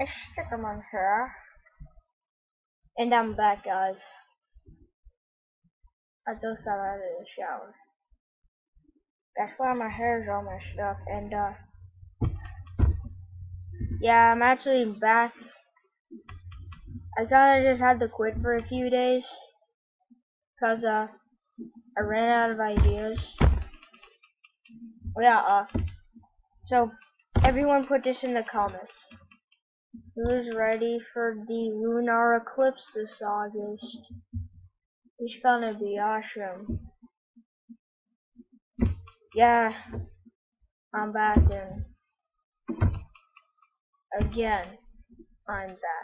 I stick them on hair. And I'm back, guys. I just got out of the shower. That's why my hair is all messed up. And, uh, yeah, I'm actually back. I thought I just had to quit for a few days. Because, uh, I ran out of ideas. Oh, yeah, uh, so, everyone put this in the comments. Who's ready for the lunar eclipse this August? It's gonna be awesome. Yeah, I'm back and again, I'm back.